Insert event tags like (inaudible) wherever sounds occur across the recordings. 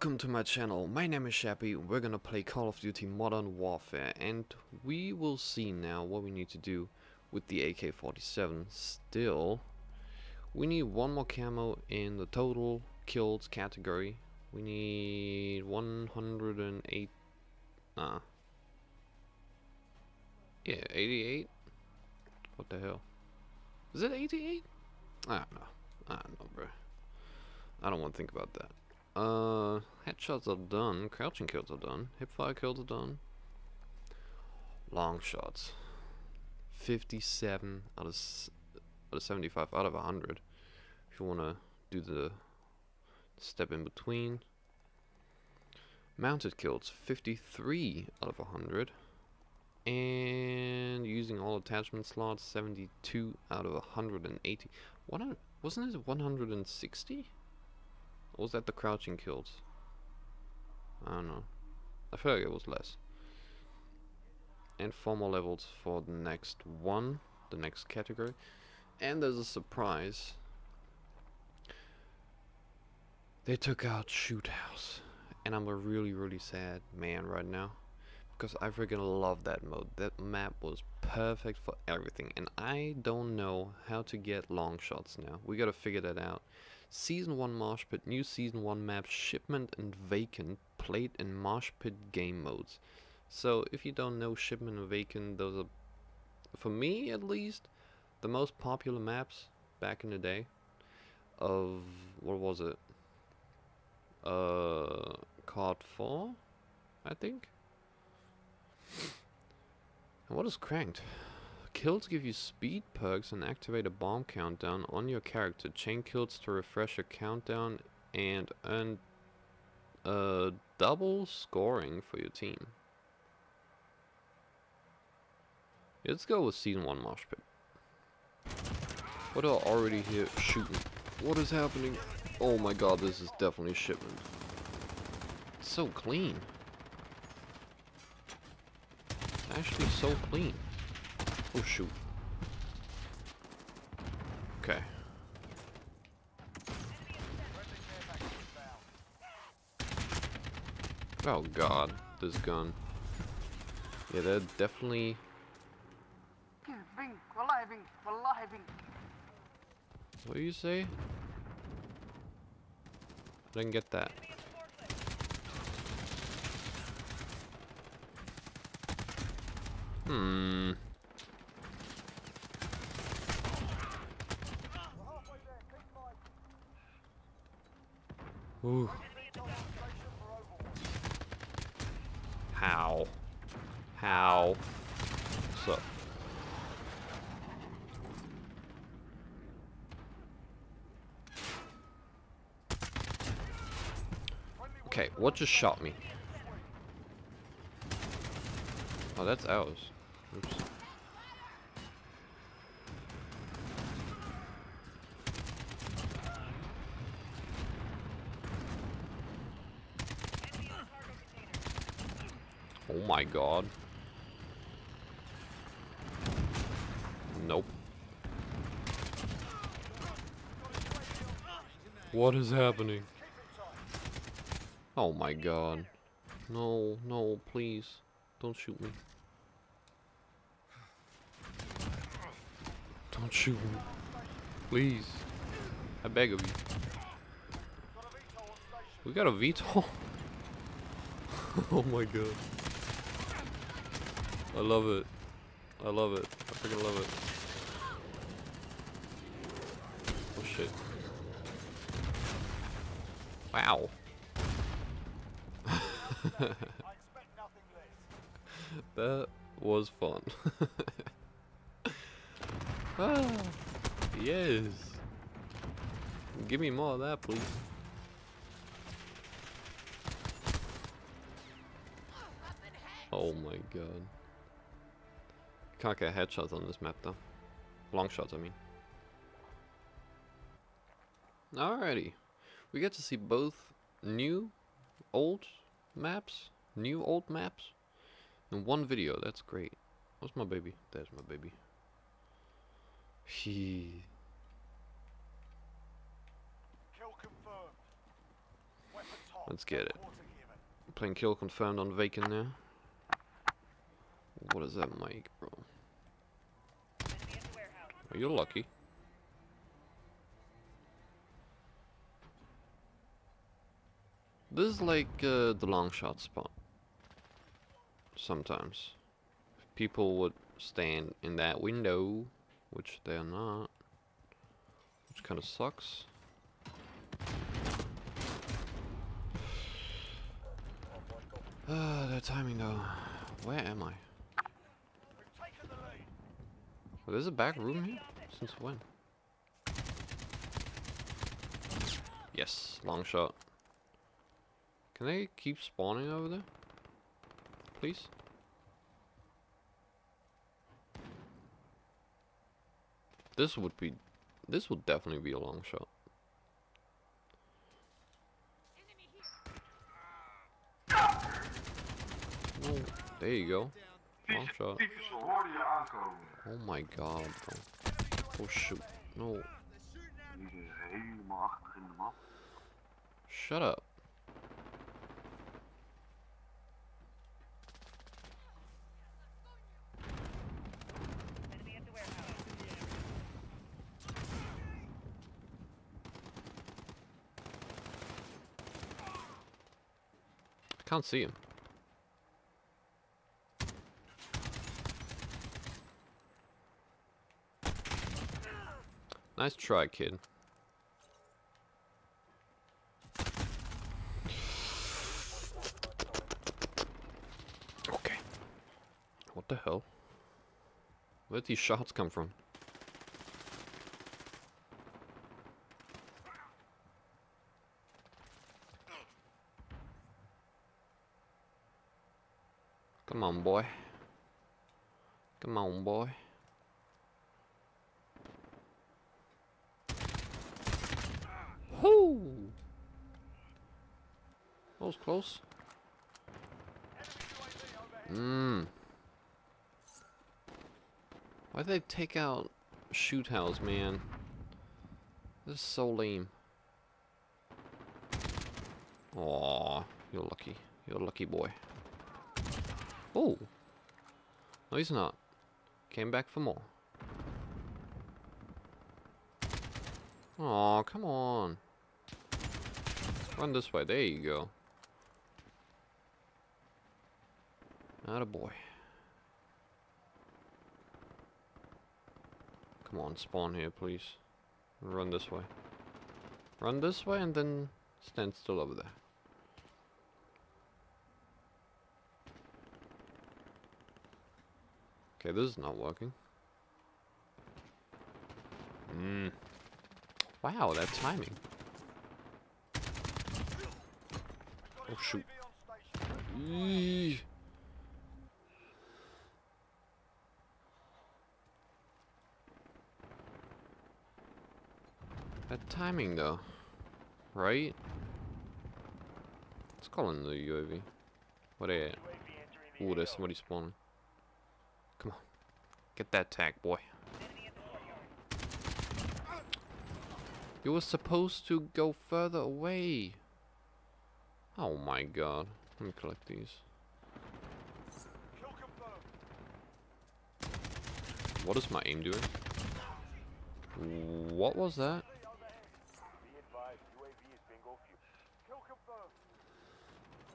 Welcome to my channel, my name is Shepi, we're gonna play Call of Duty Modern Warfare and we will see now what we need to do with the AK-47. Still, we need one more camo in the total kills category. We need 108, ah, yeah, 88? What the hell? Is it 88? I don't know, I don't know bro. I don't want to think about that. Uh, headshots are done, crouching kills are done, hipfire kills are done. Long shots. 57 out of, out of 75 out of 100. If you want to do the step in between. Mounted kills, 53 out of 100. And using all attachment slots, 72 out of 180. One, wasn't it 160? Or was that the crouching kills? I don't know. I feel like it was less. And four more levels for the next one, the next category. And there's a surprise. They took out Shoot House. And I'm a really, really sad man right now. Because I freaking love that mode. That map was perfect for everything. And I don't know how to get long shots now. We gotta figure that out. Season 1 Mosh Pit, new Season 1 map, Shipment and Vacant, played in Mosh Pit game modes. So if you don't know Shipment and Vacant, those are, for me at least, the most popular maps back in the day of, what was it? Uh, COD 4, I think? And what is cranked? Kills give you speed perks and activate a bomb countdown on your character. Chain kills to refresh your countdown and earn uh, double scoring for your team. Let's go with season 1 Mosh Pit. What are already here shooting? What is happening? Oh my god, this is definitely shipment. It's so clean. It's actually so clean. Oh shoot. Okay. Oh god, this gun. Yeah, they're definitely... What do you say? I didn't get that. Hmm. Ooh. How? How? So. Okay, what just shot me? Oh, that's ours. Oops. Oh my god. Nope. What is happening? Oh my god. No, no, please. Don't shoot me. Don't shoot me. Please. I beg of you. We got a VTOL? (laughs) oh my god. I love it. I love it. I freaking love it. Oh shit. Wow. (laughs) that was fun. (laughs) ah, yes. Give me more of that, please. Oh my god. Can't get headshots on this map though. Long shots, I mean. Alrighty. We get to see both new, old maps, new old maps, in one video. That's great. What's my baby? There's my baby. He. Let's get it. Playing kill confirmed on vacant now. What does that make, bro? Oh, you're lucky. This is like uh, the long shot spot. Sometimes. If people would stand in that window, which they're not, which kind of sucks. (sighs) Ah, the timing though. Where am I? Oh, there's a back room here? Since when? Yes, long shot. Can they keep spawning over there? Please? This would be... This would definitely be a long shot. There you go. Long shot. Oh my god, bro. Oh shoot. No. Shut up. I can't see him. Nice try, kid. Okay. What the hell? Where'd these shots come from? Come on, boy. Come on, boy. That was close. Mmm. Why'd they take out shoot house, man? This is so lame. Aw, you're lucky. You're a lucky boy. Oh! No, he's not. Came back for more. Aw, come on. Run this way. There you go. Not a boy. Come on, spawn here, please. Run this way. Run this way and then stand still over there. Okay, this is not working. Mmm. Wow, that timing. Oh shoot. Eee. Timing though. Right? Let's call in the UAV. What they at? Ooh, there's somebody spawning. Come on. Get that tag, boy. You were supposed to go further away. Oh my god. Let me collect these. What is my aim doing? What was that?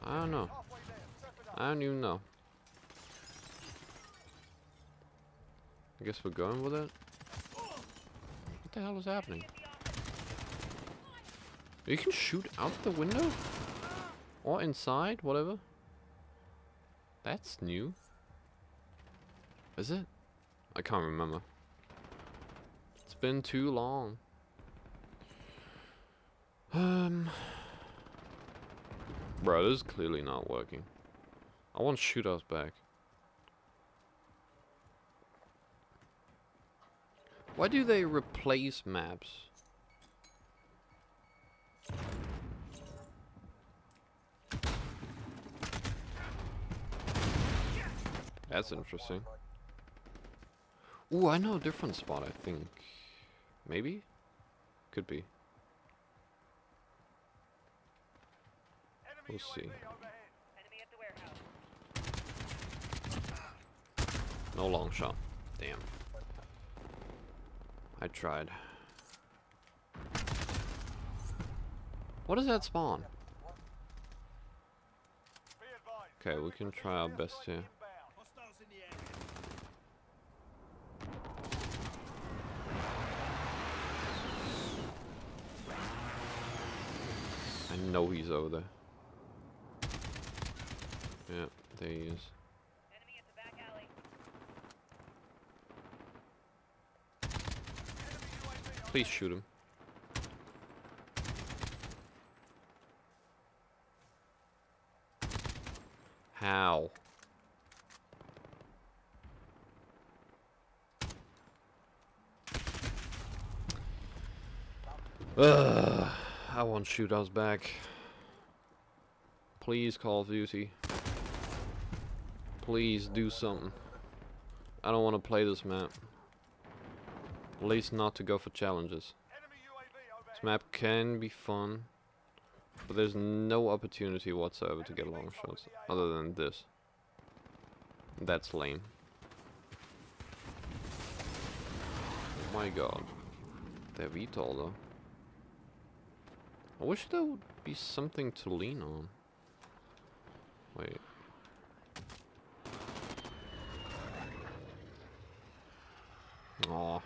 I don't know. I don't even know. I guess we're going with it. What the hell is happening? You can shoot out the window? Or inside, whatever. That's new. Is it? I can't remember. It's been too long. Um... Bro, this is clearly not working. I want to Shoot House back. Why do they replace maps? That's interesting. Ooh, I know a different spot, I think. Maybe? Could be. We'll see. No long shot. Damn. I tried. What does that spawn? Okay, we can try our best here. I know he's over there. Yeah, there he is. Please shoot him. How? Ugh, I want Shoot House back. Please, Call of Duty. Please do something. I don't want to play this map. At least not to go for challenges. This map can be fun, but there's no opportunity whatsoever to get long shots other than this. That's lame. Oh my god. They're VTOL though. I wish there would be something to lean on. Wait. Aw.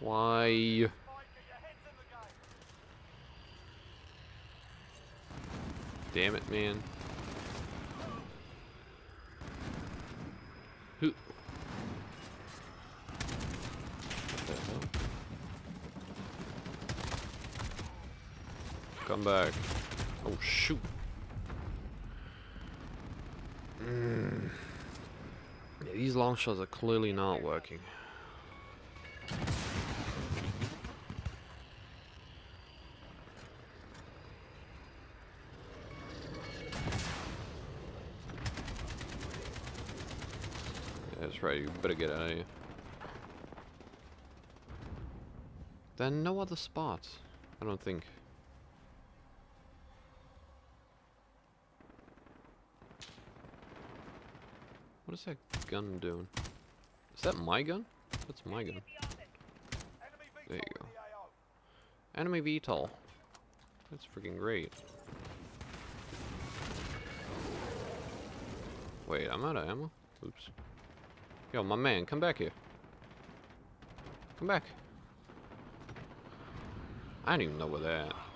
Why? Damn it, man. Who? Come back. Oh, shoot. Mm. Yeah, these long shots are clearly not working. That's right, you better get out of here. There no other spots, I don't think. Is that gun doing? Is that my gun? That's my gun. There you go. Enemy VTOL. That's freaking great. Wait, I'm out of ammo? Oops. Yo, my man, come back here. Come back. I don't even know where they're at. Oh,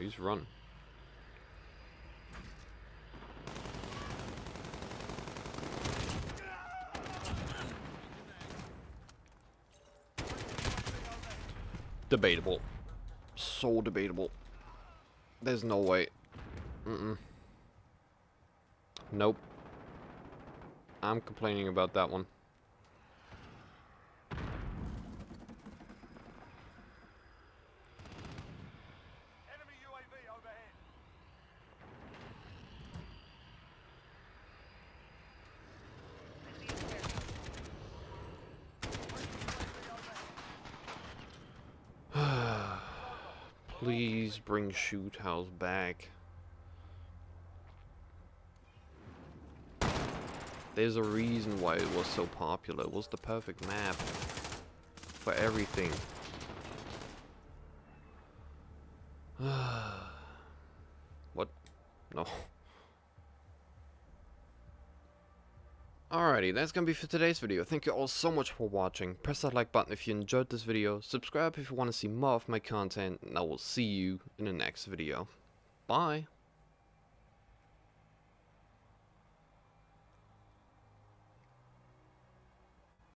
he's run. Debatable. So debatable. There's no way. Mm-mm. Nope. I'm complaining about that one. Please bring Shoot House back. There's a reason why it was so popular. It was the perfect map for everything. (sighs) what? No. Alrighty, that's gonna be for today's video. Thank you all so much for watching. Press that like button if you enjoyed this video. Subscribe if you want to see more of my content. And I will see you in the next video. Bye.